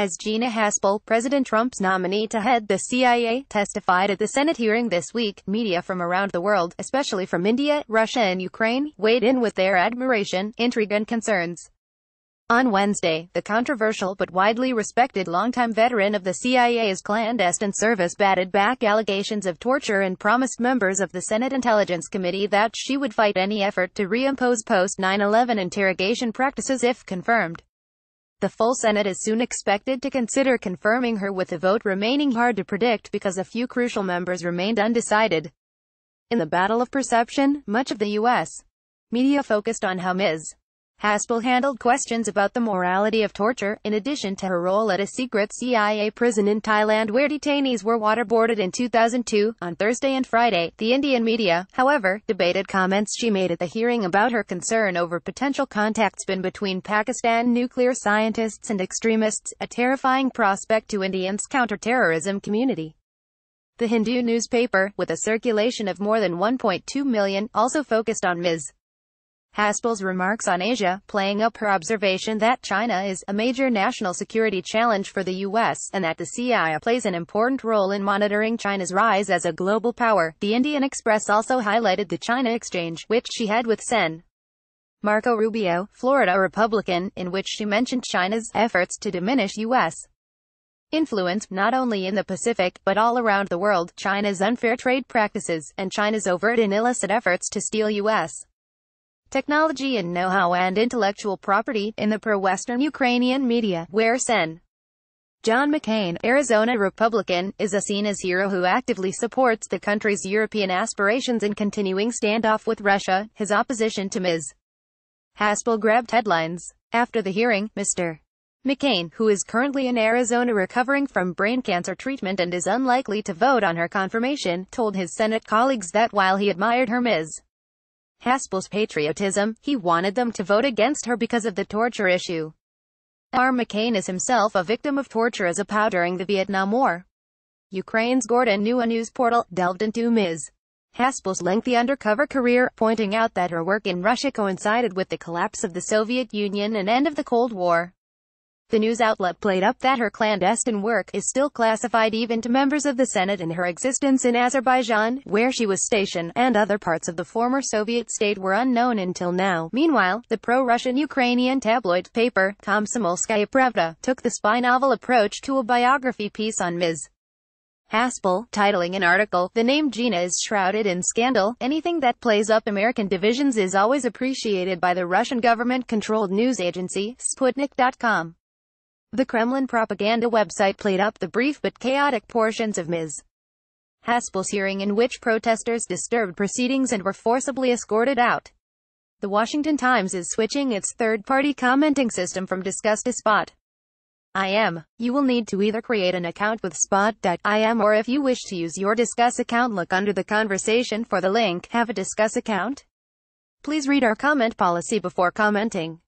as Gina Haspel, President Trump's nominee to head the CIA, testified at the Senate hearing this week. Media from around the world, especially from India, Russia and Ukraine, weighed in with their admiration, intrigue and concerns. On Wednesday, the controversial but widely respected longtime veteran of the CIA's clandestine service batted back allegations of torture and promised members of the Senate Intelligence Committee that she would fight any effort to reimpose post-9-11 interrogation practices if confirmed. The full Senate is soon expected to consider confirming her with a vote remaining hard to predict because a few crucial members remained undecided. In the battle of perception, much of the U.S. media focused on how Ms. Haspel handled questions about the morality of torture, in addition to her role at a secret CIA prison in Thailand where detainees were waterboarded in 2002. On Thursday and Friday, the Indian media, however, debated comments she made at the hearing about her concern over potential contacts been between Pakistan nuclear scientists and extremists, a terrifying prospect to Indians' counter-terrorism community. The Hindu newspaper, with a circulation of more than 1.2 million, also focused on Ms. Haspel's remarks on Asia, playing up her observation that China is a major national security challenge for the U.S., and that the CIA plays an important role in monitoring China's rise as a global power. The Indian Express also highlighted the China exchange, which she had with Sen. Marco Rubio, Florida Republican, in which she mentioned China's efforts to diminish U.S. influence, not only in the Pacific, but all around the world, China's unfair trade practices, and China's overt and illicit efforts to steal U.S technology and know-how and intellectual property, in the pro-Western Ukrainian media, where Sen. John McCain, Arizona Republican, is a seen as hero who actively supports the country's European aspirations in continuing standoff with Russia. His opposition to Ms. Haspel grabbed headlines. After the hearing, Mr. McCain, who is currently in Arizona recovering from brain cancer treatment and is unlikely to vote on her confirmation, told his Senate colleagues that while he admired her Ms. Haspel's patriotism, he wanted them to vote against her because of the torture issue. R. McCain is himself a victim of torture as a POW during the Vietnam War. Ukraine's Gordon New News portal delved into Ms. Haspel's lengthy undercover career, pointing out that her work in Russia coincided with the collapse of the Soviet Union and end of the Cold War. The news outlet played up that her clandestine work is still classified even to members of the Senate and her existence in Azerbaijan, where she was stationed, and other parts of the former Soviet state were unknown until now. Meanwhile, the pro-Russian Ukrainian tabloid paper, Komsomolskaya Pravda, took the spy novel approach to a biography piece on Ms. Haspel, titling an article, The name Gina is shrouded in scandal. Anything that plays up American divisions is always appreciated by the Russian government-controlled news agency, Sputnik.com. The Kremlin propaganda website played up the brief but chaotic portions of Ms. Haspel's hearing in which protesters disturbed proceedings and were forcibly escorted out. The Washington Times is switching its third-party commenting system from Disqus to Spot. IM. You will need to either create an account with Spot.im or if you wish to use your Disqus account look under the conversation for the link, have a Disqus account? Please read our comment policy before commenting.